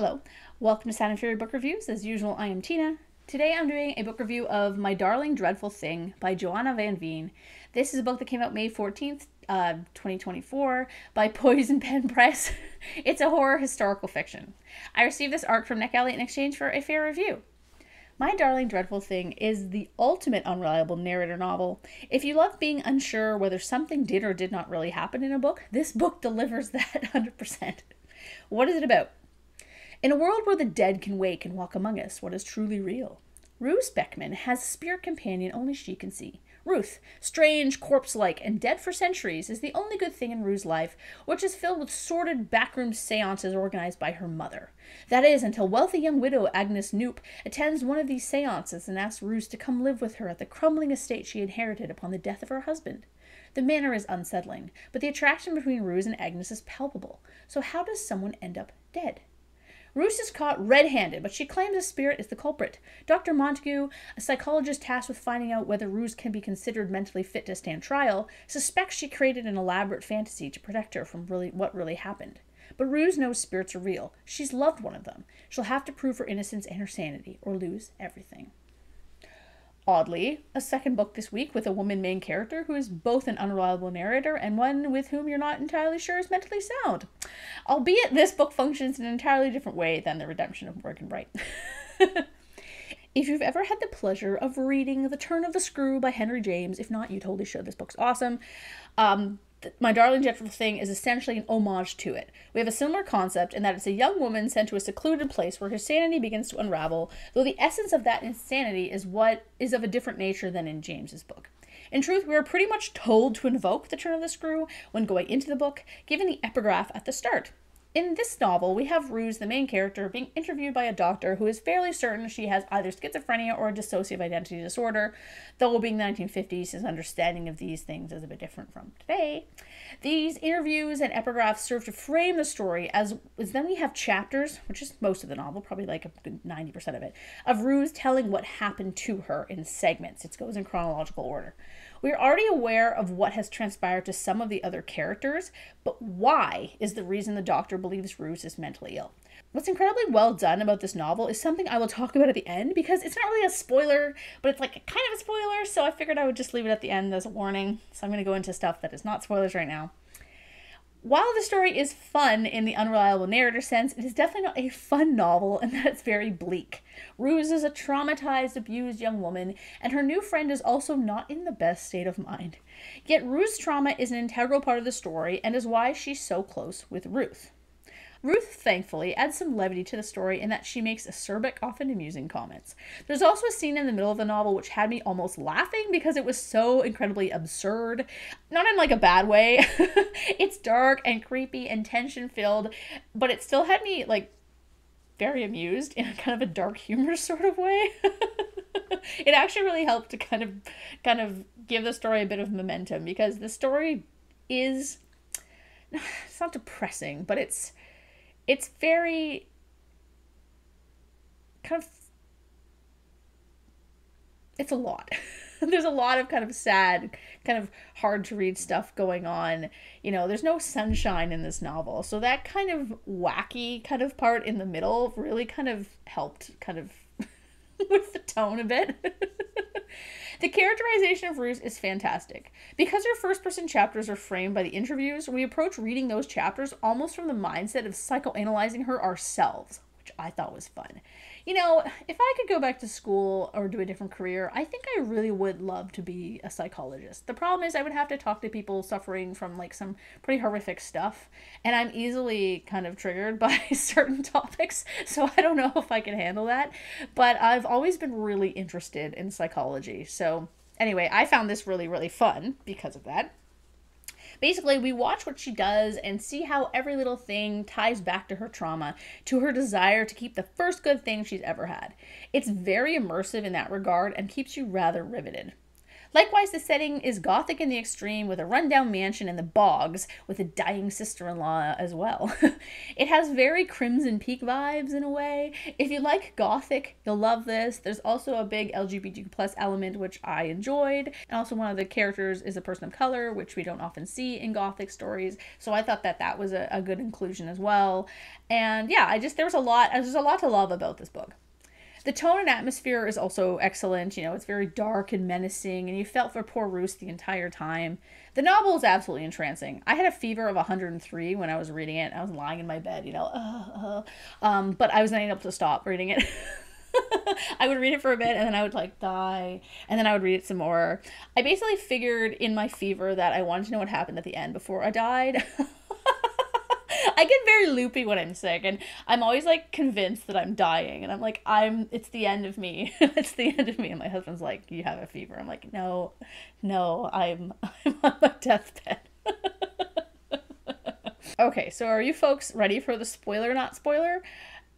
Hello, welcome to Sound and Fury Book Reviews. As usual, I am Tina. Today I'm doing a book review of My Darling Dreadful Thing by Johanna Van Veen. This is a book that came out May 14th, uh, 2024 by Poison Pen Press. it's a horror historical fiction. I received this arc from NetGalley in exchange for a fair review. My Darling Dreadful Thing is the ultimate unreliable narrator novel. If you love being unsure whether something did or did not really happen in a book, this book delivers that 100%. What is it about? In a world where the dead can wake and walk among us, what is truly real? Ruth Beckman has a spirit companion only she can see. Ruth, strange, corpse like, and dead for centuries, is the only good thing in Ruth's life, which is filled with sordid backroom seances organized by her mother. That is, until wealthy young widow Agnes Knoop attends one of these seances and asks Ruth to come live with her at the crumbling estate she inherited upon the death of her husband. The manor is unsettling, but the attraction between Ruth and Agnes is palpable. So, how does someone end up dead? Ruth is caught red handed, but she claims a spirit is the culprit. Dr. Montague, a psychologist tasked with finding out whether Ruth can be considered mentally fit to stand trial, suspects she created an elaborate fantasy to protect her from really what really happened. But Ruth knows spirits are real. She's loved one of them. She'll have to prove her innocence and her sanity, or lose everything. Oddly, a second book this week with a woman main character who is both an unreliable narrator and one with whom you're not entirely sure is mentally sound. Albeit this book functions in an entirely different way than The Redemption of Morgan Bright. if you've ever had the pleasure of reading The Turn of the Screw by Henry James, if not, you totally should. This book's awesome. Um, my Darling Dreadful Thing is essentially an homage to it. We have a similar concept in that it's a young woman sent to a secluded place where her sanity begins to unravel, though the essence of that insanity is what is of a different nature than in James's book. In truth, we are pretty much told to invoke the turn of the screw when going into the book, given the epigraph at the start. In this novel, we have Roos, the main character, being interviewed by a doctor who is fairly certain she has either schizophrenia or a dissociative identity disorder, though being the 1950s, his understanding of these things is a bit different from today. These interviews and epigraphs serve to frame the story as, as then we have chapters, which is most of the novel, probably like 90% of it, of Roos telling what happened to her in segments. It goes in chronological order. We're already aware of what has transpired to some of the other characters, but why is the reason the doctor believes Roos is mentally ill. What's incredibly well done about this novel is something I will talk about at the end because it's not really a spoiler, but it's like kind of a spoiler, so I figured I would just leave it at the end as a warning. So I'm going to go into stuff that is not spoilers right now. While the story is fun in the unreliable narrator sense, it is definitely not a fun novel and that it's very bleak. Roos is a traumatized, abused young woman, and her new friend is also not in the best state of mind. Yet Ruth's trauma is an integral part of the story and is why she's so close with Ruth. Ruth, thankfully, adds some levity to the story in that she makes acerbic, often amusing comments. There's also a scene in the middle of the novel which had me almost laughing because it was so incredibly absurd. Not in like a bad way. it's dark and creepy and tension filled, but it still had me like very amused in a kind of a dark humor sort of way. it actually really helped to kind of kind of give the story a bit of momentum because the story is it's not depressing, but it's it's very kind of it's a lot. there's a lot of kind of sad, kind of hard to read stuff going on. You know, there's no sunshine in this novel. So that kind of wacky kind of part in the middle really kind of helped kind of with the tone a bit. the characterization of Roos is fantastic. Because her first person chapters are framed by the interviews, we approach reading those chapters almost from the mindset of psychoanalyzing her ourselves, which I thought was fun you know, if I could go back to school or do a different career, I think I really would love to be a psychologist. The problem is I would have to talk to people suffering from like some pretty horrific stuff, and I'm easily kind of triggered by certain topics, so I don't know if I can handle that. But I've always been really interested in psychology. So, anyway, I found this really really fun because of that. Basically, we watch what she does and see how every little thing ties back to her trauma, to her desire to keep the first good thing she's ever had. It's very immersive in that regard and keeps you rather riveted. Likewise, the setting is gothic in the extreme with a rundown mansion in the bogs with a dying sister in law as well. it has very Crimson Peak vibes in a way. If you like gothic, you'll love this. There's also a big LGBTQ plus element, which I enjoyed. And also, one of the characters is a person of color, which we don't often see in gothic stories. So I thought that that was a, a good inclusion as well. And yeah, I just, there was a lot, there's a lot to love about this book. The tone and atmosphere is also excellent. You know, it's very dark and menacing, and you felt for poor Roos the entire time. The novel is absolutely entrancing. I had a fever of 103 when I was reading it. I was lying in my bed, you know, uh, uh, um, but I was not able to stop reading it. I would read it for a bit and then I would like die and then I would read it some more. I basically figured in my fever that I wanted to know what happened at the end before I died. I get very loopy when I'm sick, and I'm always like convinced that I'm dying, and I'm like, I'm. It's the end of me. it's the end of me. And my husband's like, you have a fever. I'm like, no, no, I'm I'm on my deathbed. okay, so are you folks ready for the spoiler, not spoiler?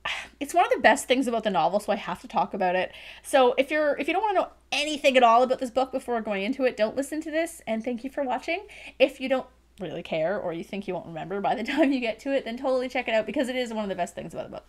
it's one of the best things about the novel so i have to talk about it so if you're if you don't want to know anything at all about this book before going into it don't listen to this and thank you for watching if you don't really care or you think you won't remember by the time you get to it, then totally check it out because it is one of the best things about the book.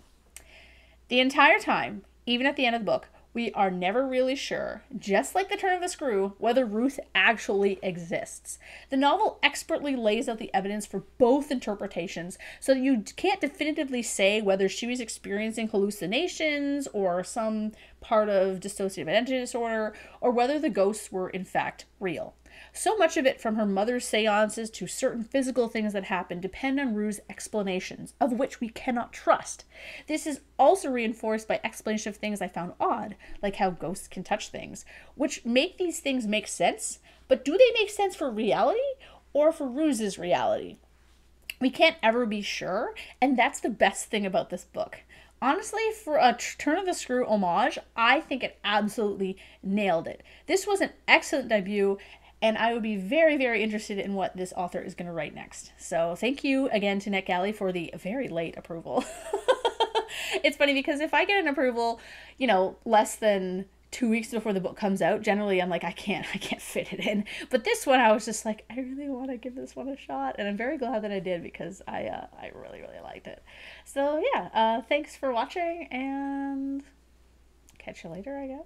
The entire time, even at the end of the book, we are never really sure, just like the turn of the screw, whether Ruth actually exists. The novel expertly lays out the evidence for both interpretations so that you can't definitively say whether she was experiencing hallucinations or some part of dissociative identity disorder or whether the ghosts were in fact real. So much of it, from her mother's seances to certain physical things that happen, depend on Roos' explanations, of which we cannot trust. This is also reinforced by explanation of things I found odd, like how ghosts can touch things, which make these things make sense, but do they make sense for reality or for Roos's reality? We can't ever be sure, and that's the best thing about this book honestly, for a turn of the screw homage, I think it absolutely nailed it. This was an excellent debut, and I would be very, very interested in what this author is going to write next. So thank you again to NetGalley for the very late approval. it's funny because if I get an approval, you know, less than two weeks before the book comes out, generally I'm like, I can't, I can't fit it in. But this one, I was just like, I really want to give this one a shot, and I'm very glad that I did because I, uh, I really, really liked it. So yeah, uh, thanks for watching, and catch you later, I guess.